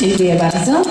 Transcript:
Dziękuję bardzo.